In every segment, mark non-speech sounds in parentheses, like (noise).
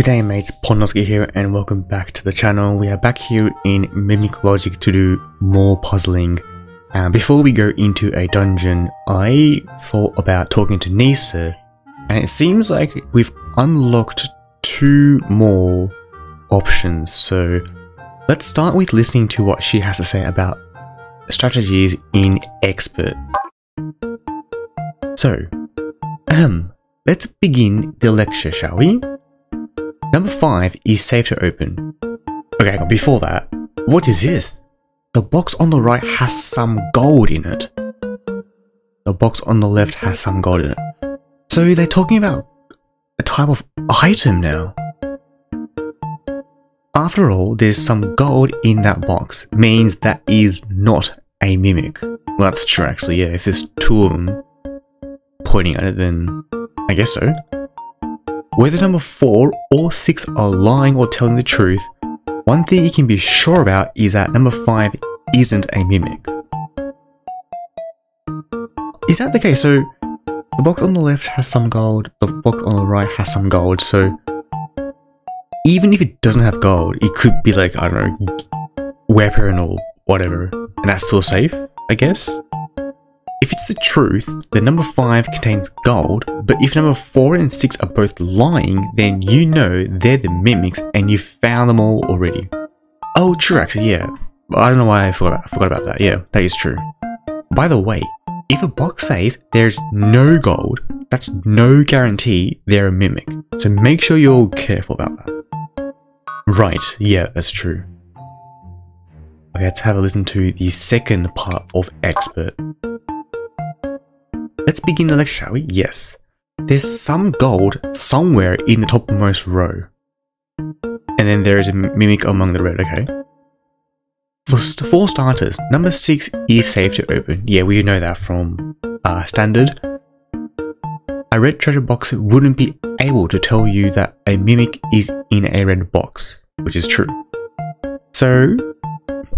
Good day mates, Pon Nosuke here and welcome back to the channel. We are back here in Mimic Logic to do more puzzling. Uh, before we go into a dungeon, I thought about talking to Nehsa and it seems like we've unlocked two more options. So let's start with listening to what she has to say about strategies in Expert. So, um, let's begin the lecture, shall we? Number 5 is safe to open. Okay, but before that, what is this? The box on the right has some gold in it. The box on the left has some gold in it. So they're talking about a type of item now. After all, there's some gold in that box, means that is not a mimic. Well, that's true actually, yeah, if there's two of them pointing at it, then I guess so. Whether number 4 or 6 are lying or telling the truth, one thing you can be sure about is that number 5 isn't a mimic. Is that the case? So, the box on the left has some gold, the box on the right has some gold, so even if it doesn't have gold, it could be like, I don't know, weapon or whatever, and that's still safe, I guess? If it's the truth, then number 5 contains gold, but if number 4 and 6 are both lying, then you know they're the mimics and you found them all already. Oh, true actually, yeah. I don't know why I forgot, forgot about that, yeah, that is true. By the way, if a box says there's no gold, that's no guarantee they're a mimic, so make sure you're careful about that. Right, yeah, that's true. Okay, let's have a listen to the second part of Expert. Let's begin the lecture, shall we? Yes. There's some gold somewhere in the topmost row. And then there is a mimic among the red, okay? For, for starters, number 6 is safe to open. Yeah, we know that from uh, standard. A red treasure box wouldn't be able to tell you that a mimic is in a red box, which is true. So,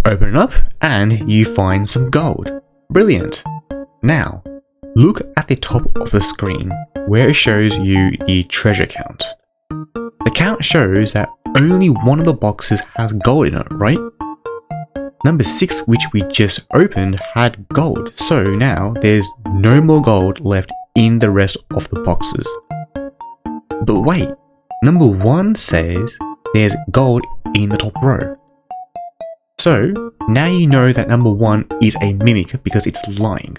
open it up and you find some gold. Brilliant. Now, Look at the top of the screen where it shows you the treasure count. The count shows that only one of the boxes has gold in it, right? Number 6 which we just opened had gold, so now there's no more gold left in the rest of the boxes. But wait, number 1 says there's gold in the top row. So, now you know that number 1 is a mimic because it's lying.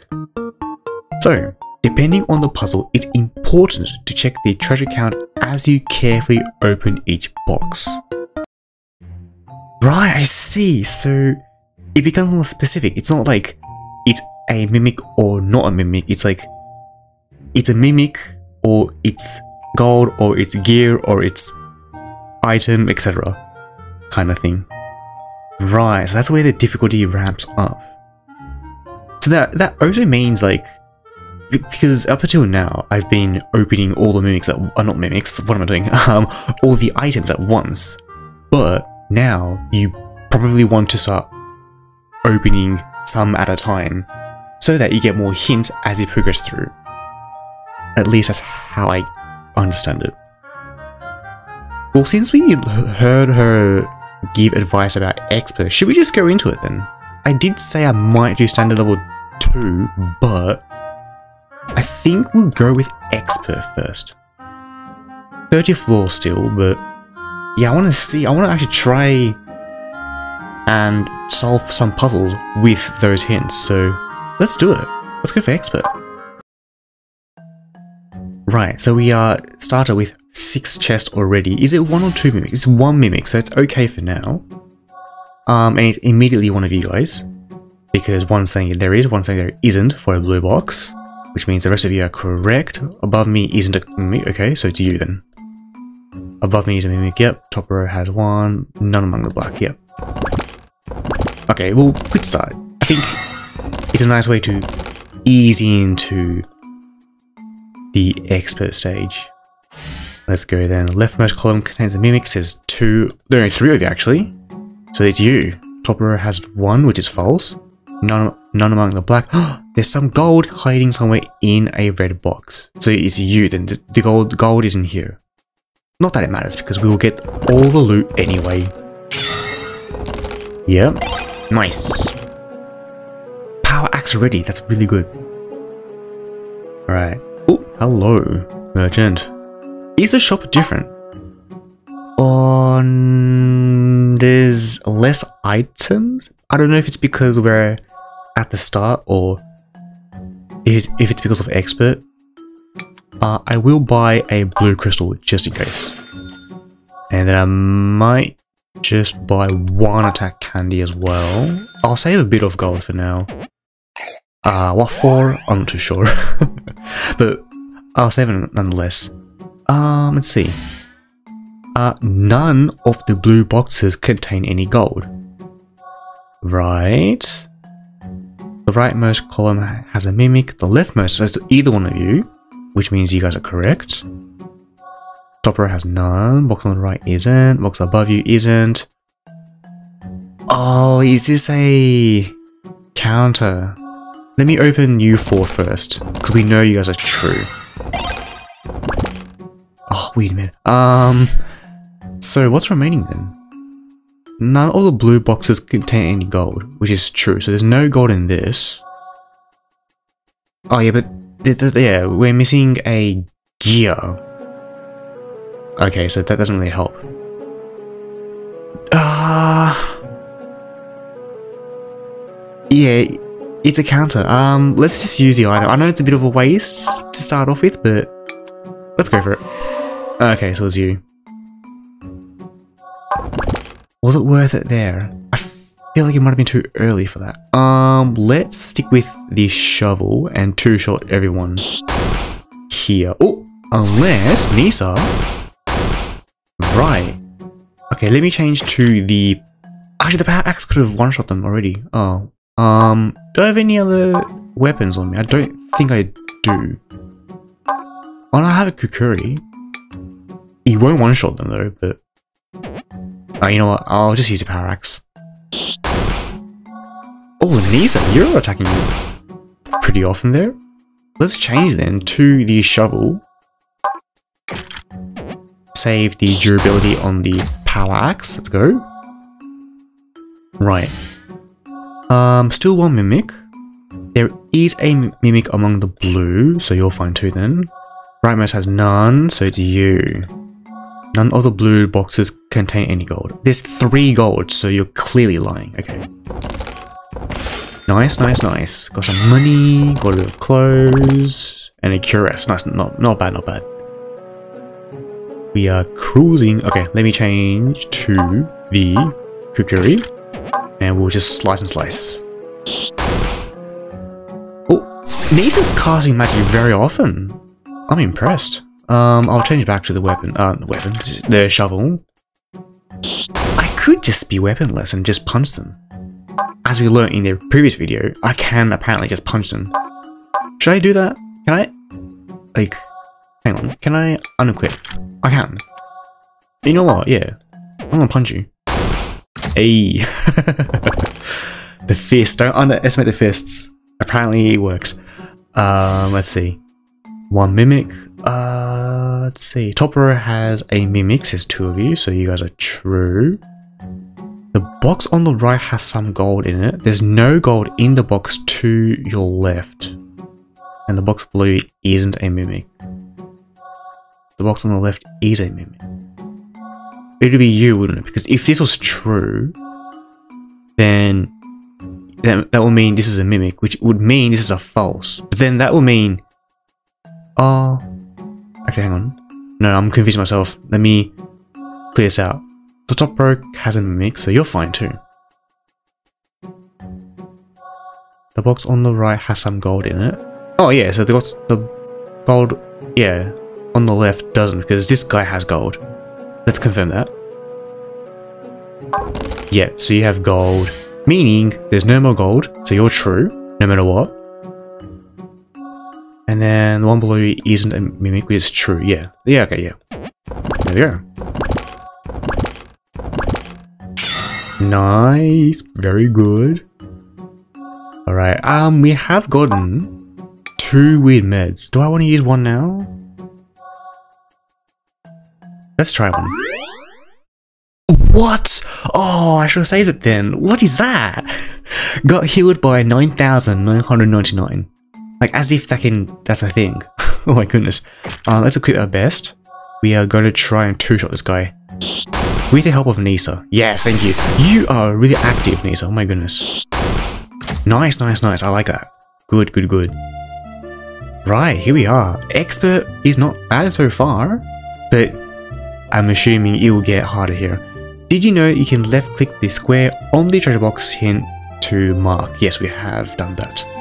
So, depending on the puzzle, it's important to check the treasure count as you carefully open each box. Right, I see. So, it becomes more specific. It's not like it's a mimic or not a mimic. It's like it's a mimic or it's gold or it's gear or it's item, etc. kind of thing. Right, so that's where the difficulty ramps up. So that that also means like because up until now, I've been opening all the mimics at, uh, not mimics, what am I doing? (laughs) Um, all the items at once. But now, you probably want to start opening some at a time, so that you get more hints as you progress through. At least that's how I understand it. Well, since we heard her give advice about expert, should we just go into it then? I did say I might do standard level 2, but I think we'll go with Expert first. 30th floor still, but yeah, I want to see, I want to actually try and solve some puzzles with those hints, so let's do it. Let's go for Expert. Right, so we are started with 6 chests already. Is it 1 or 2 mimics? It's 1 mimic, so it's okay for now. Um, and it's immediately one of you guys. Because one saying there is, one saying there isn't for a blue box which means the rest of you are correct. Above me isn't a mimic, okay, so it's you then. Above me is a mimic, yep. Top row has one, none among the black, yep. Okay, well, good start. I think it's a nice way to ease into the expert stage. Let's go then. Leftmost column contains a mimic, says two, there are only three of you actually. So it's you. Top row has one, which is false. None, none among the black. (gasps) There's some gold hiding somewhere in a red box. So it's you then. The gold, gold isn't here. Not that it matters, because we will get all the loot anyway. Yep. Nice. Power axe ready. That's really good. Alright. Oh, hello, merchant. Is the shop different? On there's less items. I don't know if it's because we're at the start or if, it's because of expert. Uh, I will buy a blue crystal just in case. And then I might just buy one attack candy as well. I'll save a bit of gold for now. Uh, what for? I'm not too sure. (laughs) but I'll save it nonetheless. Um, let's see. Uh, none of the blue boxes contain any gold. Right. The rightmost column has a mimic, the leftmost has either one of you, which means you guys are correct. Top row has none, box on the right isn't, box above you isn't. Oh, is this a counter? Let me open you four first, because we know you guys are true. Oh, wait a minute. Um, so what's remaining then? None of the blue boxes contain any gold, which is true. So there's no gold in this. Oh yeah, but yeah, we're missing a gear. Okay, so that doesn't really help. Ah. Uh, yeah, it's a counter. Um, let's just use the item. I know it's a bit of a waste to start off with, but let's go for it. Okay, so it's you. Was it worth it there? I feel like it might have been too early for that. Um, let's stick with the shovel and two-shot everyone here. Oh, unless Nehsa. Right. Okay, let me change to the... Actually, the power axe could have one-shot them already. Oh. Um, do I have any other weapons on me? I don't think I do. Oh, I have a Kukuri. He won't one-shot them though, but... Oh, you know what? I'll just use a power axe. Oh, Nehsa, you're attacking me pretty often there. Let's change then to the shovel. Save the durability on the power axe. Let's go. Right. Um, still one mimic. There is a mimic among the blue, so you'll find two then. Rightmost has none, so it's you. None of the blue boxes contain any gold. There's three gold, so you're clearly lying. Okay. Nice, nice, nice. Got some money, got a of clothes, and a cuirass. Nice, not, not bad, not bad. We are cruising. Okay, let me change to the Kukuri, and we'll just slice and slice. Oh, Nehsa's casting magic very often. I'm impressed. Um, I'll change back to the weapon, uh, the weapon, the shovel. I could just be weaponless and just punch them. As we learned in the previous video, I can apparently just punch them. Should I do that? Can I? Like, hang on, can I unequip? I can. You know what, yeah. I'm gonna punch you. Hey! (laughs) the fist, don't underestimate the fists. Apparently it works. Um, let's see. One mimic, uh, let's see. Top row has a mimic, says two of you, so you guys are true. The box on the right has some gold in it. There's no gold in the box to your left. And the box below isn't a mimic. The box on the left is a mimic. It'd be you, wouldn't it? Because if this was true, then that, that would mean this is a mimic, which would mean this is a false. But then that would mean... Oh, Okay, hang on. No, I'm confusing myself. Let me clear this out. The top row has a mimic, so you're fine too. The box on the right has some gold in it. Oh yeah, so the, the gold, yeah, on the left doesn't because this guy has gold. Let's confirm that. Yeah, so you have gold, meaning there's no more gold, so you're true, no matter what. And then one below isn't a mimic, which is true. Yeah. Yeah, okay, yeah. There we go. Nice. Very good. Alright, um, we have gotten two weird meds. Do I want to use one now? let's try one. What? Oh, I should have saved it then. What is that? (laughs) Got healed by 9,999. Like, as if that can, that's a thing. (laughs) oh my goodness. Uh, let's equip our best. We are going to try and two-shot this guy. With the help of Nehsa. Yes, thank you. You are really active, Nehsa. Oh my goodness. Nice, nice, nice. I like that. Good, good, good. Right, here we are. Expert is not bad so far, but I'm assuming it will get harder here. Did you know you can left click the square on the treasure box hint to mark? Yes, we have done that.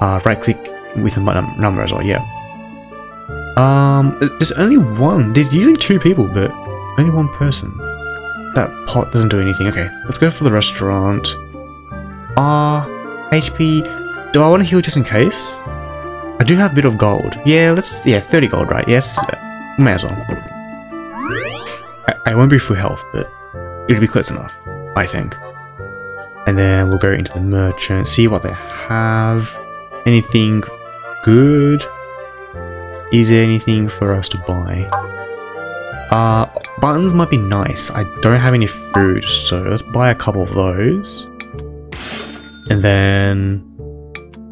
Uh, right click with a number as well, yeah. Um, there's only one. There's usually two people, but only one person. That pot doesn't do anything. Okay, let's go for the restaurant. Ah, uh, HP. Do I want to heal just in case? I do have a bit of gold. Yeah, let's. Yeah, 30 gold, right? Yes, may as well. I, I won't be full health, but it'll be close enough, I think. And then we'll go into the merchant, see what they have. Anything good? Is there anything for us to buy? Uh, buttons might be nice. I don't have any food, so let's buy a couple of those. And then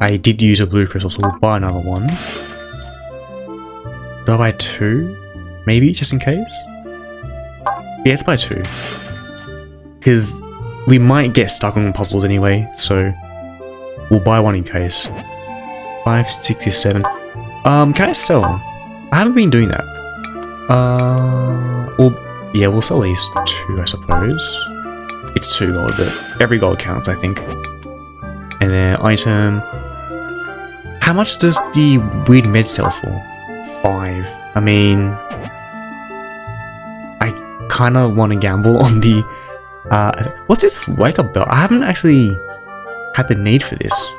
I did use a blue crystal, so we'll buy another one. Do I buy two? Maybe, just in case? Yeah, let's buy two. Because we might get stuck on puzzles anyway, so we'll buy one in case. 567. Um, can I sell? I haven't been doing that. Uh, well, yeah, we'll sell these two, I suppose. It's two gold, but every gold counts, I think. And then item. How much does the weird med sell for? Five. I mean, I kind of want to gamble (laughs) on the. Uh, what's this wake up bell? I haven't actually had the need for this.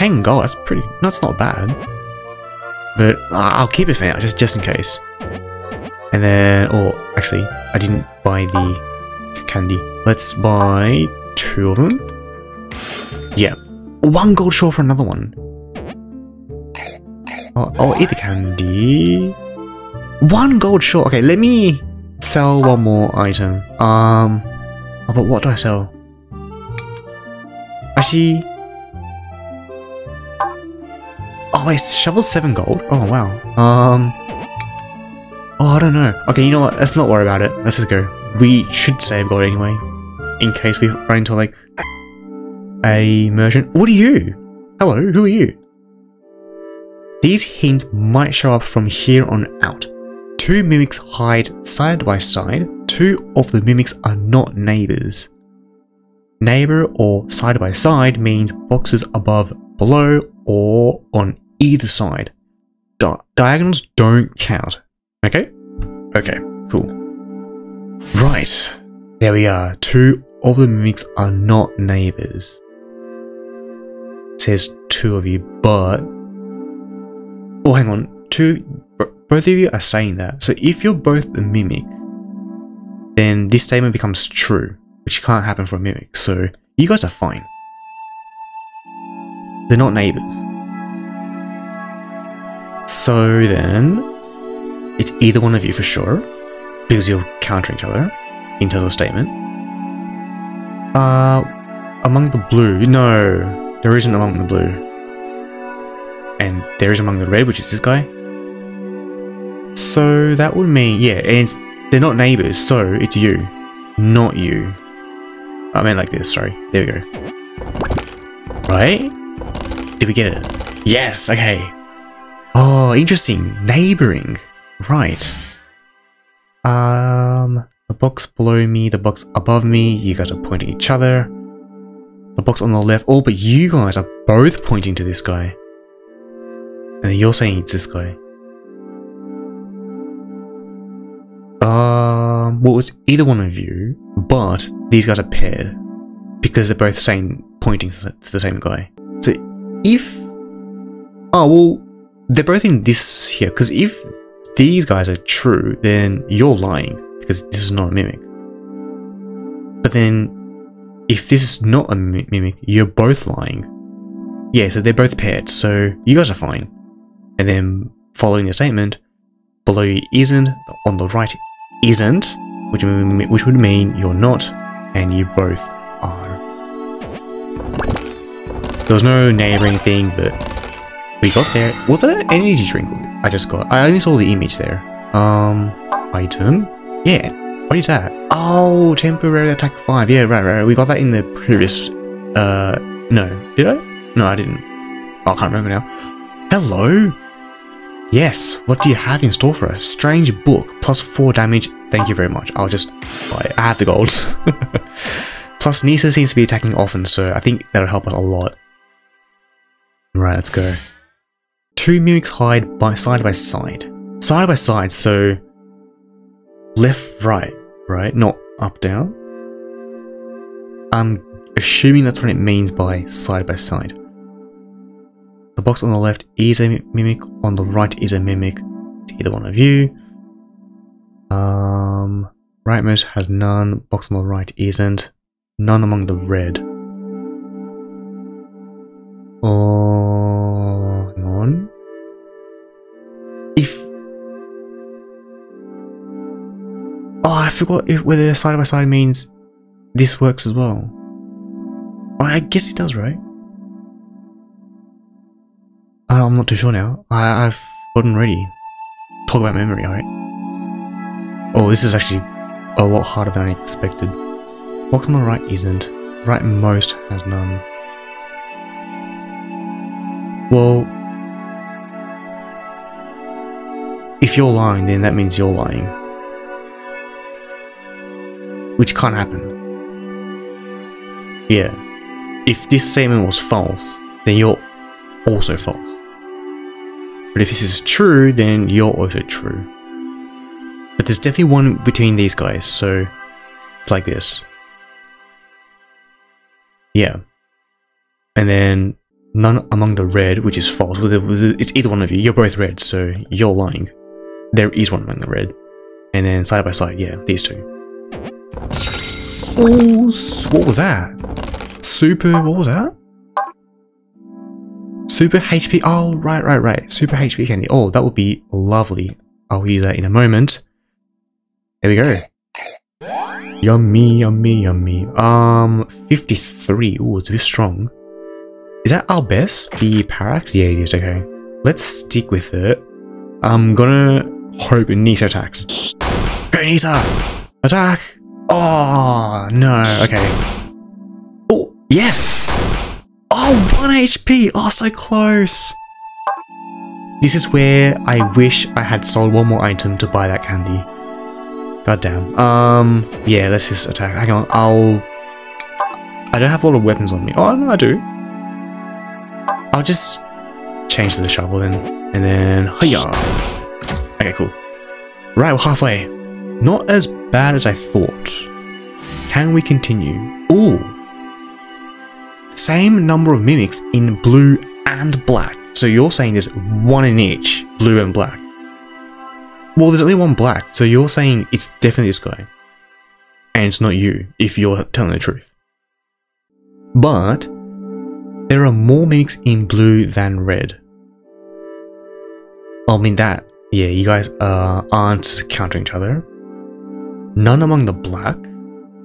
Ten gold. That's pretty. That's not bad. But I'll keep it for now, just just in case. And then, oh, actually, I didn't buy the candy. Let's buy two of them. Yeah, one gold short for another one. Oh, I'll eat the candy. One gold short. Okay, let me sell one more item. Um, oh, but what do I sell? Actually, oh wait, shovel seven gold. Oh wow. Um. Oh, I don't know. Okay, you know what? Let's not worry about it. Let's just go. We should save gold anyway. In case we run into, like, a merchant. What are you? Hello, who are you? These hints might show up from here on out. Two mimics hide side by side. Two of the mimics are not neighbors. Neighbor or side by side means boxes above, below, or on either side. Di diagonals don't count. Okay? Okay, cool. Right. There we are. Two of the mimics are not neighbors. It says two of you, but... Oh, hang on. Two... Both of you are saying that. So if you're both a mimic, then this statement becomes true, which can't happen for a mimic. So you guys are fine. They're not neighbors. So then, it's either one of you for sure, because you'll counter each other into the statement. Uh, among the blue, no, there isn't among the blue. And there is among the red, which is this guy. So that would mean, yeah, and they're not neighbors, so it's you, not you. I meant like this, sorry. There we go. Right? Did we get it? Yes, okay. Oh, interesting. Neighboring. Right. Um, the box below me, the box above me, you guys are pointing each other. The box on the left, oh, but you guys are both pointing to this guy. And you're saying it's this guy. Um, well, it's either one of you, but these guys are paired because they're both saying pointing to the same guy. If, oh well, they're both in this here because if these guys are true, then you're lying because this is not a mimic. But then, if this is not a mimic, you're both lying. Yeah, so they're both paired, so you guys are fine. And then, following the statement, below you isn't, on the right isn't, which which would mean you're not, and you both There was no neighboring thing, but we got there. Was that an energy drink I just got? I only saw the image there. Um, item? Yeah, what is that? Oh, temporary attack 5. Yeah, right, right. We got that in the previous... Uh, no. Did I? No, I didn't. Oh, I can't remember now. Hello? Yes, what do you have in store for us? Strange book, plus 4 damage. Thank you very much. I'll just buy it. I have the gold. (laughs) plus Nehsa seems to be attacking often, so I think that'll help us a lot. Right, let's go. Two mimics hide by side by side. Side by side, so left, right right? Not up, down. I'm assuming that's what it means by side by side. The box on the left is a mimic, on the right is a mimic. It's either one of you. Um, rightmost has none, box on the right isn't. None among the red. Oh, hang on. If Oh, I forgot if whether side by side means this works as well. I guess it does, right? I'm not too sure now. I, I've gotten ready. Talk about memory, alright? Oh, this is actually a lot harder than I expected. Box on the right isn't. Right most has none. Well, if you're lying, then that means you're lying which can't happen. Yeah. If this statement was false, then you're also false. But if this is true, then you're also true. But there's definitely one between these guys, so it's like this. Yeah. And then none among the red, which is false. It's either one of you. You're both red, so you're lying. There is one among the red. And then side by side, yeah, these two. Oh, what was that? Super, what was that? Super HP, oh, right, right, right. Super HP candy. Oh, that would be lovely. I'll use that in a moment. There we go. Yummy, yummy, yummy. Um, 53. Ooh, it's a bit strong. Is that our best? The power axe? Yeah, it is. Okay. Let's stick with it. I'm gonna hope Nehsa attacks. Go, Nehsa! Attack! Oh, no. Okay. Oh, yes! Oh, 1 HP! Oh, so close! This is where I wish I had sold one more item to buy that candy. God damn. Um, yeah, let's just attack. Hang on, I'll... I don't have a lot of weapons on me. Oh, no, I do. I'll just change to the shovel then. And then, hiya! Okay, cool. Right, we're halfway. Not as bad as I thought. Can we continue? Ooh. Same number of mimics in blue and black. So you're saying there's one in each, blue and black. Well, there's only one black, so you're saying it's definitely this guy. And it's not you, if you're telling the truth. But, there are more mimics in blue than red. I mean that, yeah, you guys uh, aren't countering each other. None among the black.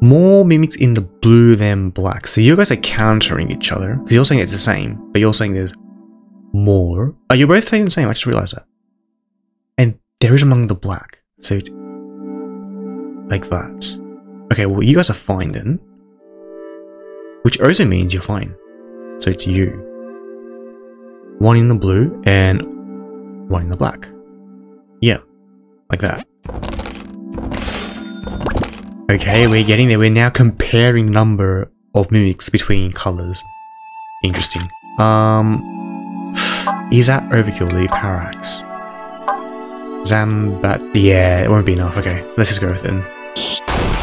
More mimics in the blue than black. So you guys are countering each other. Because you're saying it's the same, but you're saying there's more. Are you both saying the same? I just realized that. And there is among the black. So it's like that. Okay, well you guys are fine then. Which also means you're fine. So it's you. One in the blue and one in the black. Yeah, like that. Okay, we're getting there. We're now comparing number of mimics between colors. Interesting. Um, is that overkill, the power axe? Zambat, yeah, it won't be enough. Okay, let's just go with it.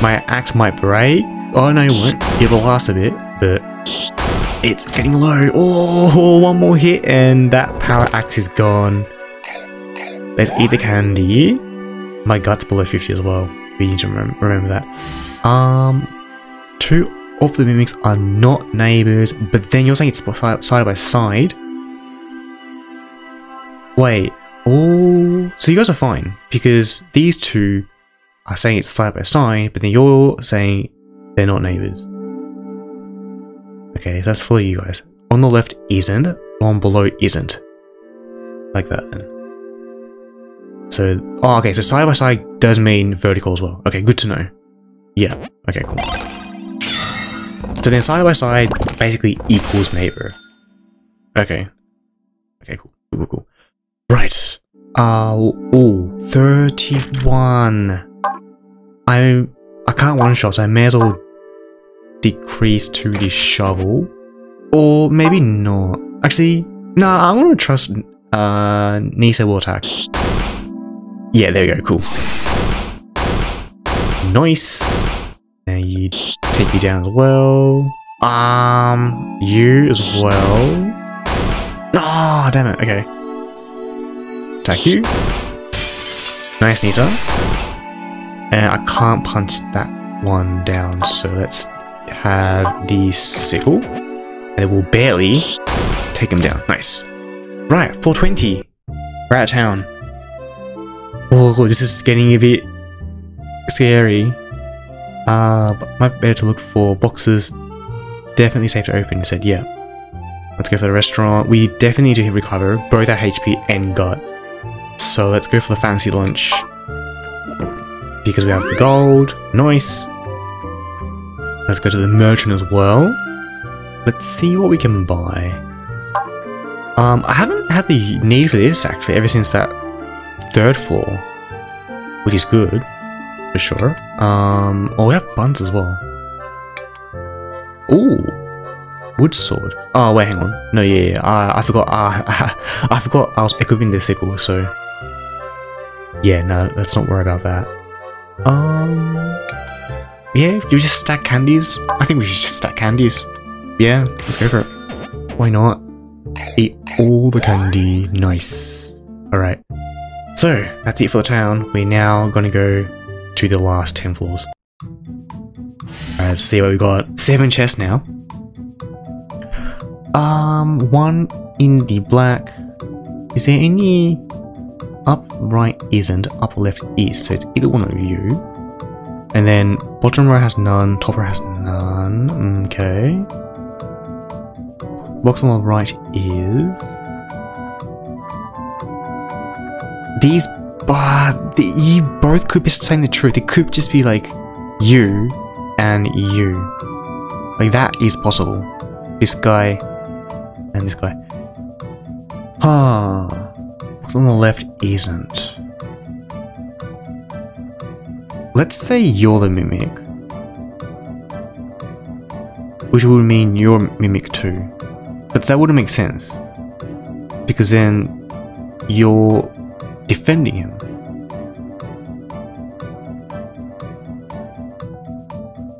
My axe might break. Oh no, it won't. It will last a bit, but it's getting low. Oh, one more hit and that power axe is gone. Let's eat the candy. My gut's below 50 as well we need to rem remember that. Um, two of the mimics are not neighbors, but then you're saying it's side by side. Wait, oh, so you guys are fine because these two are saying it's side by side, but then you're saying they're not neighbors. Okay, so that's for you guys. On the left isn't, one below isn't. Like that then. So, oh, okay, so side by side does mean vertical as well. Okay, good to know. Yeah, okay, cool. So then side by side basically equals neighbor. Okay. Okay, cool, cool, cool. Right. Uh, oh, 31. I, I can't one shot, so I may as well decrease to the shovel. Or maybe not. Actually, nah, I'm gonna trust uh, Nehsa will attack. Yeah, there you go, cool. Nice. And you take you down as well. Um, you as well. Ah, oh, damn it, okay. Attack you. Nice, Nehsa. And I can't punch that one down, so let's have the sickle. And it will barely take him down. Nice. Right, 420. We're out of town. Oh, this is getting a bit scary. Uh, but might be better to look for boxes. Definitely safe to open. Said, yeah. Let's go for the restaurant. We definitely need to recover both our HP and gut. So let's go for the fancy lunch. Because we have the gold. Nice. Let's go to the merchant as well. Let's see what we can buy. Um, I haven't had the need for this actually ever since that third floor, which is good for sure. Um, oh, we have buns as well. Ooh, wood sword. Oh wait, hang on. No, yeah, yeah. I forgot. Uh, (laughs) I forgot I was equipping the sickle, so yeah. No, let's not worry about that. Um, yeah. Do we just stack candies? I think we should just stack candies. Yeah, let's go for it. Why not? Eat all the candy. Nice. Alright. So, that's it for the town. We're now gonna go to the last 10 floors. Alright, let's see what we got. Seven chests now. Um, one in the black. Is there any up right isn't, up left is, so it's either one of you. And then bottom row has none, top row has none. Okay. Box on the right is... These... But the, you both could be saying the truth. It could just be like you and you. Like that is possible. This guy and this guy. Huh. Box on the left isn't. Let's say you're the mimic. Which would mean you're a mimic too. But that wouldn't make sense. Because then you're defending him.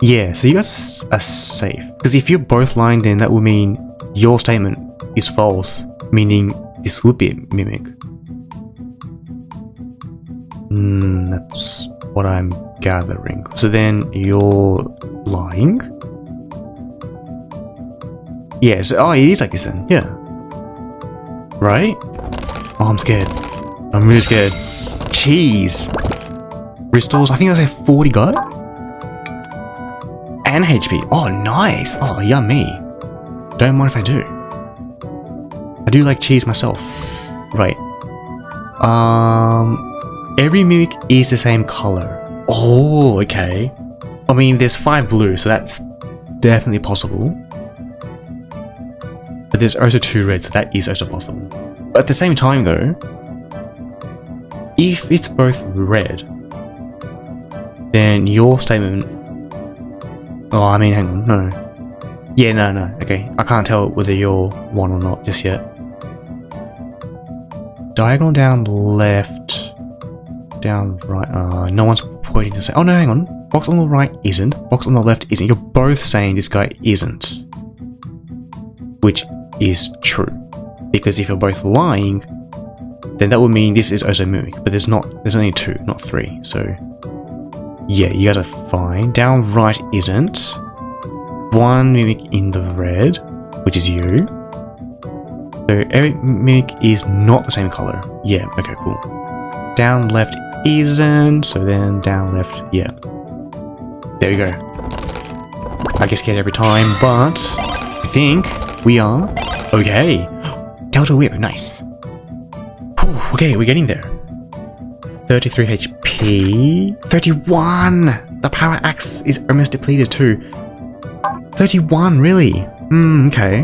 Yeah, so you guys are safe. Because if you're both lying, then that would mean your statement is false, meaning this would be a mimic. Mm, that's what I'm gathering. So then you're lying? Yes. Oh, it is like this then. Yeah. Right? Oh, I'm scared. I'm really scared. Cheese. Restores, I think I say 40 gut? And HP. Oh, nice. Oh, yummy. Don't mind if I do. I do like cheese myself. Right. Um, every mimic is the same color. Oh, okay. I mean, there's five blue, so that's definitely possible But there's also two red, so that is also possible. At the same time though, if it's both red, then your statement... Oh, I mean, hang on, no. Yeah, no, no, okay. I can't tell whether you're one or not just yet. Diagonal down left, down right, uh, no one's pointing to say, oh no, hang on. Box on the right isn't, box on the left isn't. You're both saying this guy isn't. Which is true. Because if you're both lying, then that would mean this is also mimic, but there's not, there's only two, not three, so yeah, you guys are fine. Down right isn't. One mimic in the red, which is you. So every mimic is not the same color. Yeah, okay, cool. Down left isn't. So then down left, yeah. There we go. I get scared every time, but I think we are okay. Delta Whip, nice. Whew, okay, we're getting there. 33 HP. 31! The power axe is almost depleted too. 31, really? Hmm, okay.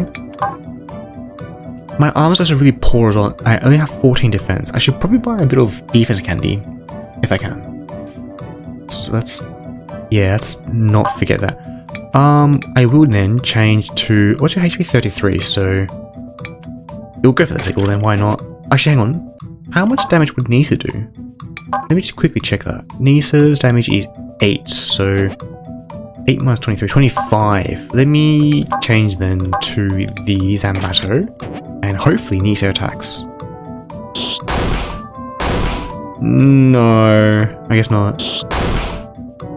My stats are really poor as well. I only have 14 defense. I should probably buy a bit of defense candy, if I can. So let's, yeah, let's not forget that. Um, I will then change to, what's your HP? 33, so you'll go for the sickle then, why not? Actually, hang on. How much damage would Nehsa do? Let me just quickly check that. Nehsa's damage is 8, so 8 minus 23, 25. Let me change then to the Zambato, and hopefully Nehsa attacks. No, I guess not.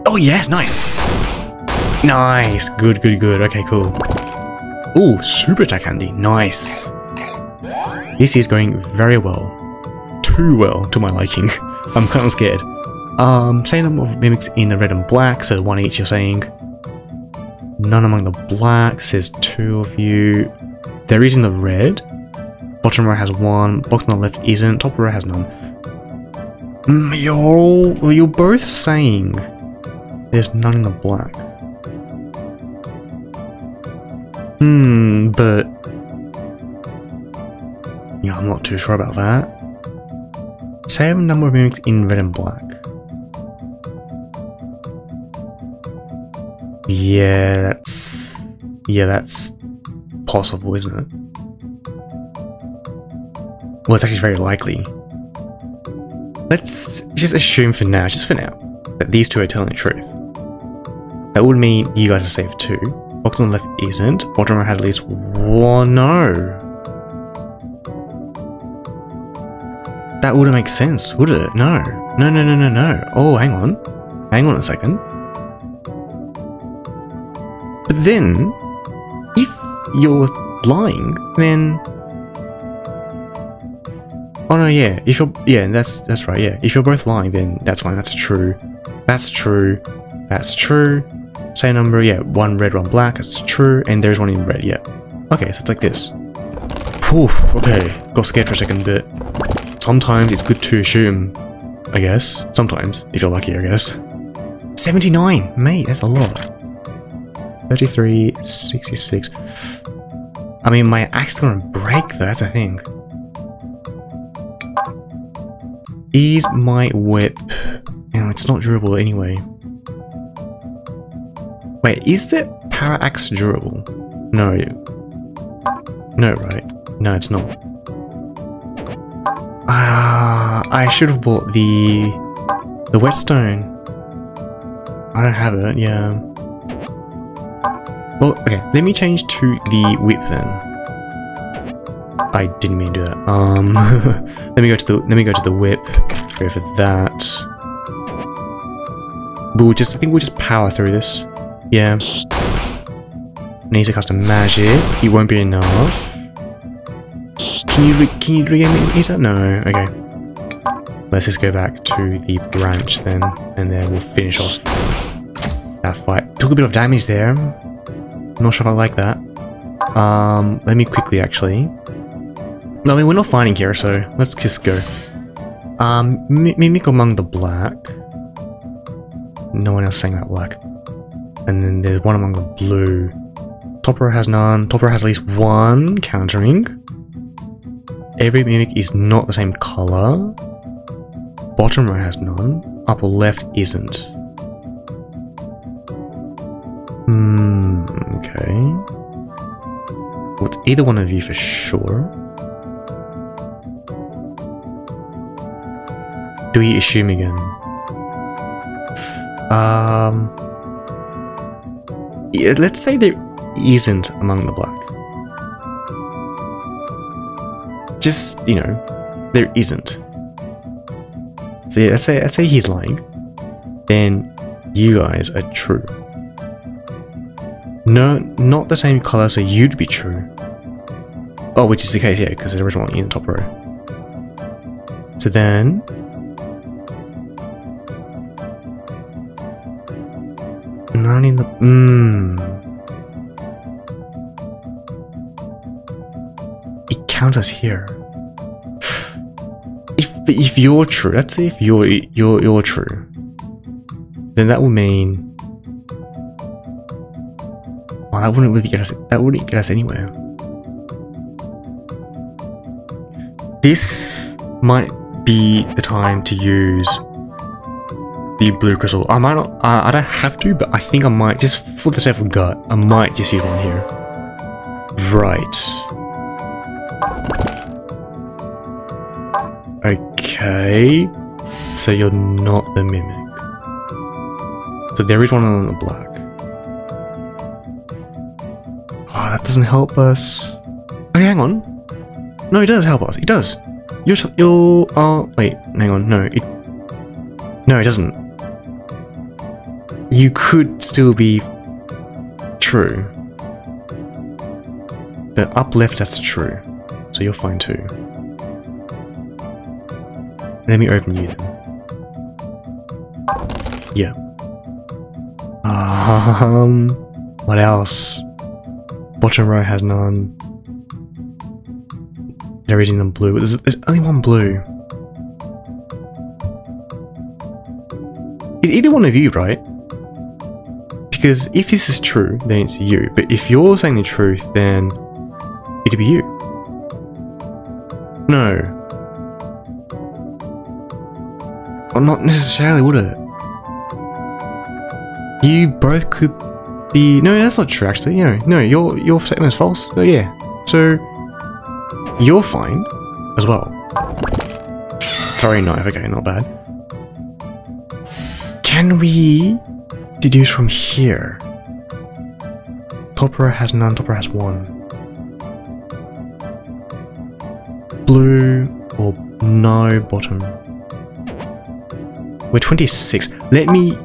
Oh yes, nice! Nice, good, good, good, okay, cool. Oh, super attack handy, nice. This is going very well. Too well to my liking. (laughs) I'm kind of scared. Um, same number of mimics in the red and black, so one each you're saying. None among the blacks, there's two of you. There is in the red. Bottom row has one, box on the left isn't, top row has none. Mm, you're you're both saying there's none in the black. Hmm, but yeah, I'm not too sure about that. Same number of mimics in red and black. Yeah, that's... Yeah, that's possible, isn't it? Well, it's actually very likely. Let's just assume for now, just for now, that these two are telling the truth. That would mean you guys are safe too. Box left isn't. Bottom right has at least one. No. That wouldn't make sense, would it? No. No, no, no, no, no. Oh, hang on. Hang on a second. But then, if you're lying, then... Oh no, yeah, if you're... Yeah, that's, that's right, yeah. If you're both lying, then that's fine, that's true. That's true. That's true. Same number, yeah, one red, one black, that's true. And there's one in red, yeah. Okay, so it's like this. Whew, okay. Got scared for a second, but sometimes it's good to assume, I guess. Sometimes, if you're lucky, I guess. 79! Mate, that's a lot. 33, 66. I mean, my axe is gonna break though, that's a thing. Is my whip... You it's not durable anyway. Wait, is the power axe durable? No. No, right? No, it's not. Ah, I should have bought the... The whetstone. I don't have it, yeah. Well, okay, let me change to the whip then. I didn't mean to do that. Um, (laughs) let me go to the let me go to the whip. Go for that. We'll just I think we'll just power through this. Yeah. Needs a custom magic. It won't be enough. Can you can you regain me? Is that no? Okay. Let's just go back to the branch then, and then we'll finish off that fight. Took a bit of damage there. I'm not sure if I like that. Um, let me quickly actually. No, I mean, we're not fighting here, so let's just go. Um, Mimic among the black. No one else saying that black. And then there's one among the blue. Topper has none. Topper has at least one countering. Every mimic is not the same color. Bottom row has none. Upper left isn't. Hmm, okay. Well, it's either one of you for sure. Do we assume again? Um... Yeah, let's say there isn't among the black. Just, you know, there isn't. So yeah, let's say, let's say he's lying. Then you guys are true. No, not the same color, so you'd be true. Oh, which is the case, yeah, because the original one in the top row. So then... in the... Mmm. It counts here. If if you're true, let's say if you're you're you're true, then that would mean. Well, that wouldn't really get us. That wouldn't get us anywhere. This might be the time to use the blue crystal. I might not, uh, I don't have to, but I think I might, just for the sake of gut, I might just use one here. Right. Okay. So you're not the mimic. So there is one on the black. Oh, that doesn't help us. Okay, hang on. No, it does help us. It does. You're, you're, oh, wait, hang on. No, it, no, it doesn't you could still be true. But up left, that's true. So you're fine too. Let me open you then. Yeah. Um, what else? Bottom row has none. There isn't a blue. There's, there's only one blue. It's either one of you, right? Because if this is true, then it's you. But if you're saying the truth, then it'd be you. No. Well, not necessarily, would it? You both could be... No, that's not true, actually. No, no, your, your statement is false. Oh, yeah. So, you're fine as well. Sorry, knife, okay, not bad. Can we deduce from here? Topper has none, Topper has one. Blue or no bottom. We're 26. Let me...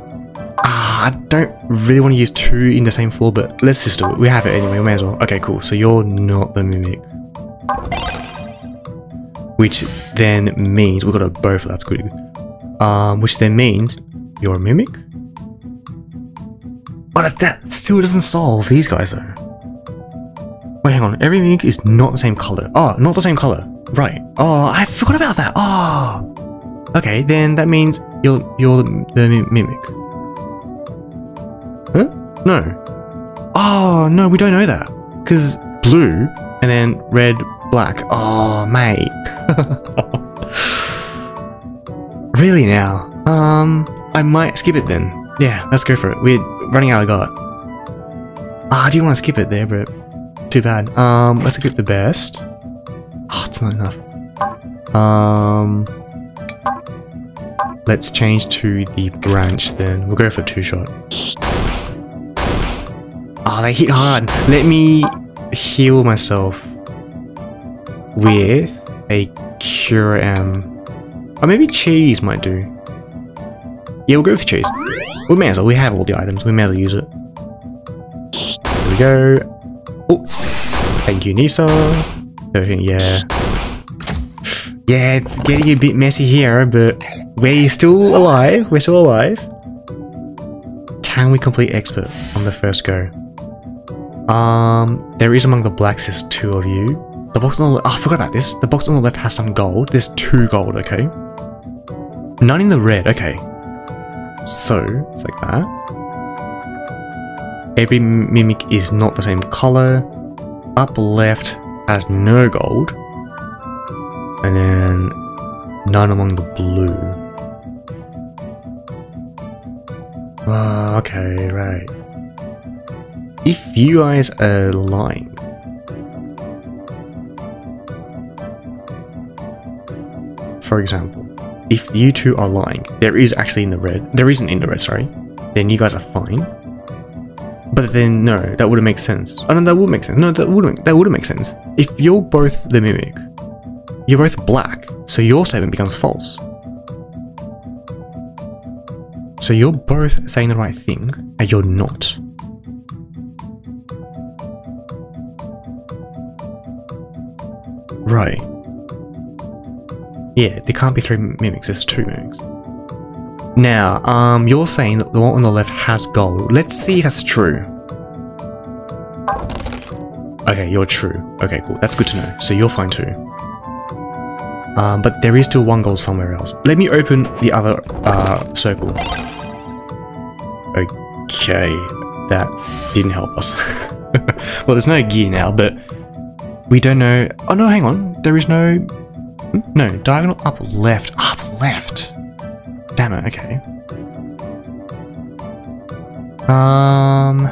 Ah, I don't really want to use two in the same floor, but let's just do it. We have it anyway, we may as well. Okay, cool. So you're not the Mimic. Which then means... We've got a both, that's good. Um, which then means you're a Mimic? But that still doesn't solve these guys though. Wait, hang on. Every mimic is not the same color. Oh, not the same color. Right. Oh, I forgot about that. Oh. Okay, then that means you're you're the, the mimic. Huh? No. Oh no, we don't know that. Cause blue and then red, black. Oh, mate. (laughs) really now? Um, I might skip it then. Yeah, let's go for it. We're running out of gut. Ah, I do want to skip it there, but too bad. Um, let's skip the best. Oh, it's not enough. Um, let's change to the branch then. We'll go for two shot. Ah, oh, they hit hard. Let me heal myself with a Cure M. Or maybe cheese might do. Yeah, we'll go for cheese. We may as well, we have all the items, we may as well use it. There we go. Oh, thank you, Nehsa. 13, yeah. Yeah, it's getting a bit messy here, but we're still alive. We're still alive. Can we complete expert on the first go? Um, there is among the blacks, there's two of you. The box on the oh, I forgot about this. The box on the left has some gold. There's two gold, okay? None in the red, okay. So, it's like that. Every mimic is not the same color. Up left has no gold. And then none among the blue. Uh, okay, right. If you guys are lying, for example, if you two are lying, there is actually in the red, there isn't in the red, sorry, then you guys are fine. But then, no, that wouldn't make sense. Oh no, that would make sense. No, that wouldn't, that wouldn't make sense. If you're both the Mimic, you're both black, so your statement becomes false. So you're both saying the right thing, and you're not. Right. Yeah, there can't be three mimics, there's two mimics. Now, um, you're saying that the one on the left has gold. Let's see if that's true. Okay, you're true. Okay, cool. That's good to know. So you're fine too. Um, but there is still one gold somewhere else. Let me open the other uh, circle. Okay, that didn't help us. (laughs) well, there's no gear now, but we don't know... Oh no, hang on. There is no... No, diagonal up left. Up left! Damn it, okay. Um...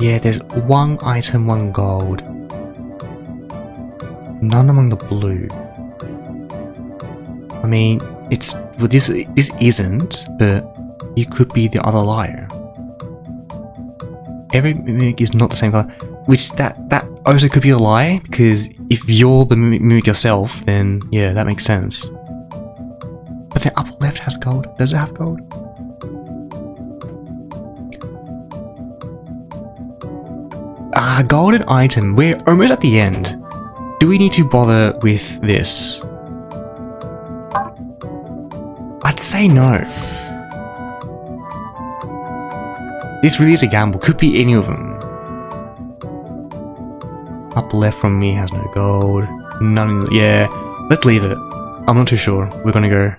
Yeah, there's one item, one gold. None among the blue. I mean, it's... Well, this, this isn't, but you could be the other liar. Every mimic is not the same color, which that that also could be a lie because if you're the mimic yourself, then yeah, that makes sense. But the upper left has gold. Does it have gold? Ah, golden item. We're almost at the end. Do we need to bother with this? I'd say no. This really is a gamble. Could be any of them. Left from me has no gold. None. Yeah, let's leave it. I'm not too sure. We're gonna go.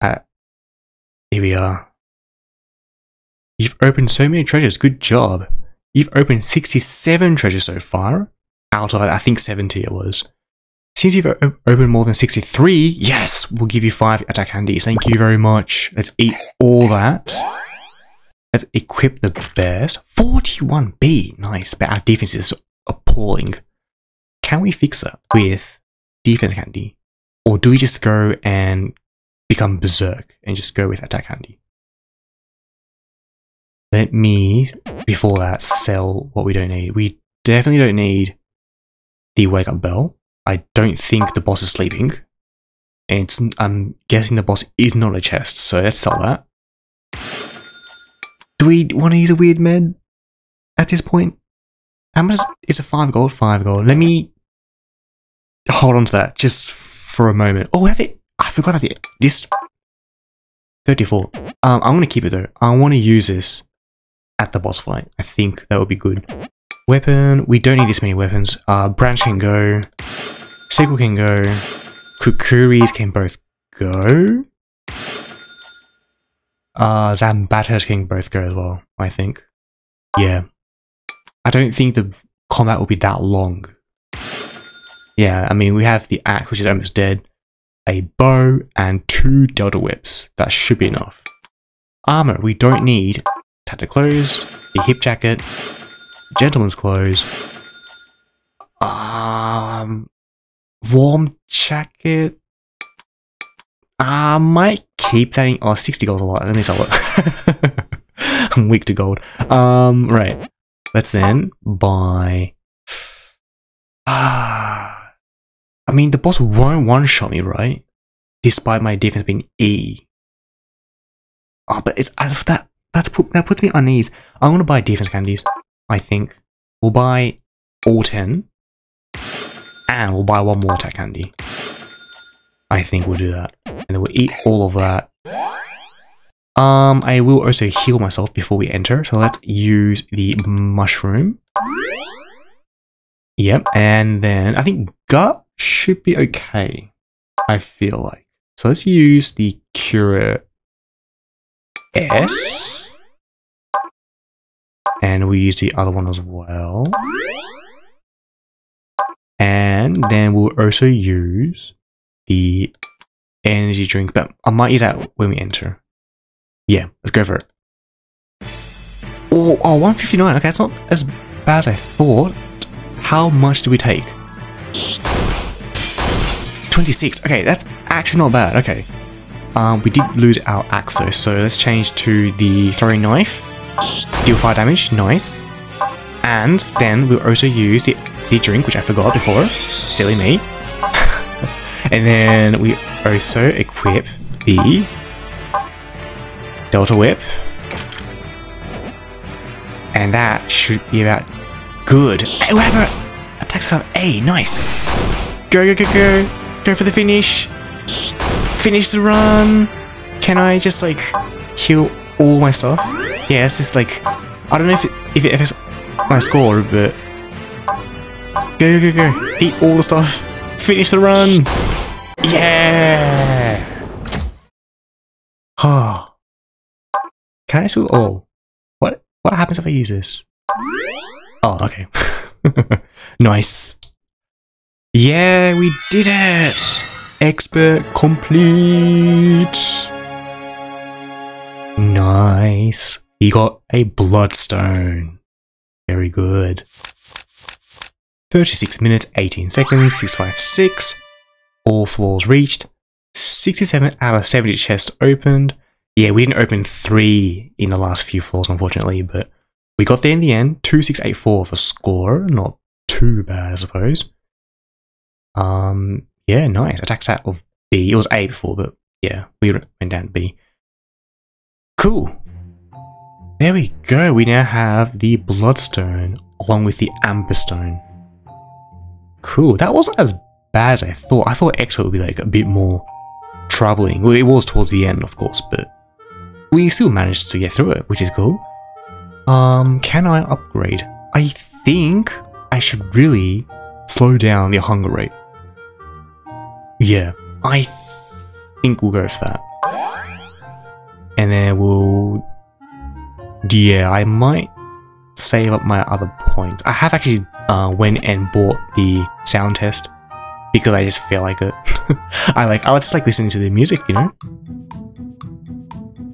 At here we are. You've opened so many treasures. Good job. You've opened 67 treasures so far. Out of I think 70 it was. Since you've opened more than 63, yes, we'll give you 5 attack candies. Thank you very much. Let's eat all that. Let's equip the bears. 41B. Nice. But our defense is appalling. Can we fix that with defense candy? Or do we just go and become berserk and just go with attack candy? Let me, before that, sell what we don't need. We definitely don't need the wake up bell. I don't think the boss is sleeping. And I'm guessing the boss is not a chest, so let's sell that. Do we want to use a weird med at this point? How much is a 5 gold? 5 gold. Let me hold on to that just for a moment. Oh, have it. I forgot about the this 34. Um, I'm gonna keep it though. I want to use this at the boss fight. I think that would be good. Weapon. We don't need this many weapons. Uh, branch can go. Sickle can go. Kukuris can both go. Uh, Zambatas can both go as well, I think. Yeah. I don't think the combat will be that long. Yeah, I mean, we have the axe, which is almost dead, a bow, and two delta whips. That should be enough. Armor, we don't need tattered clothes, the hip jacket, gentleman's clothes, um, warm jacket, I might keep that in. Oh, 60 gold a lot. Let me sell it. I'm weak to gold. Um, right. Let's then buy. Ah. (sighs) I mean, the boss won't one shot me, right? Despite my defense being E. Oh, but it's that that's put that puts me on ease. I'm gonna buy defense candies. I think we'll buy all ten, and we'll buy one more attack candy. I think we'll do that. And then we'll eat all of that. Um, I will also heal myself before we enter. So let's use the mushroom. Yep, and then I think gut should be okay. I feel like. So let's use the Cura S. And we use the other one as well. And then we'll also use the energy drink, but I might use that when we enter. Yeah, let's go for it. Oh, oh 159. Okay, that's not as bad as I thought. How much do we take? 26. Okay, that's actually not bad. Okay. Um, we did lose our axe though, so let's change to the throwing knife. Deal fire damage. Nice. And then we'll also use the, the drink, which I forgot before. Silly me. And then we also equip the Delta Whip. And that should be about good. Whoever attacks out A, nice. Go, go, go, go. Go for the finish. finish the run. Can I just like heal all my stuff? Yeah, it's just like I don't know if it, if it affects my score, but go, go go go, eat all the stuff, finish the run. Yeah. Ah. Can I still? Oh, what what happens if I use this? Oh, okay. (laughs) nice. Yeah, we did it! Expert complete! Nice. He got a bloodstone. Very good. 36 minutes, 18 seconds, 656. All floors reached. 67 out of 70 chests opened. Yeah, we didn't open 3 in the last few floors, unfortunately, but we got there in the end. 2684 for score. Not too bad, I suppose. Um, yeah, nice. Attack stat of B. It was A before, but yeah, we went down to B. Cool. There we go. We now have the Bloodstone along with the Amberstone. Cool. That wasn't as bad as I thought. I thought Expert would be like a bit more troubling. Well, it was towards the end, of course, but we still managed to get through it, which is cool. Um, can I upgrade? I think I should really slow down the hunger rate. Yeah, I th think we'll go for that. And then we'll... Yeah, I might save up my other points. I have actually uh, went and bought the sound test because I just feel like it. (laughs) I like I was just like listening to the music, you know?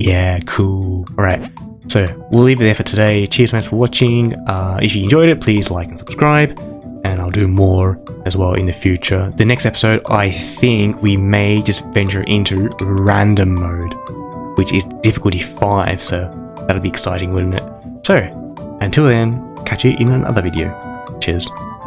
Yeah, cool. Alright, so we'll leave it there for today. Cheers, thanks for watching. Uh, if you enjoyed it, please like and subscribe and I'll do more as well in the future. The next episode, I think we may just venture into random mode, which is difficulty 5, so that'll be exciting, wouldn't it? So, until then, catch you in another video. Cheers.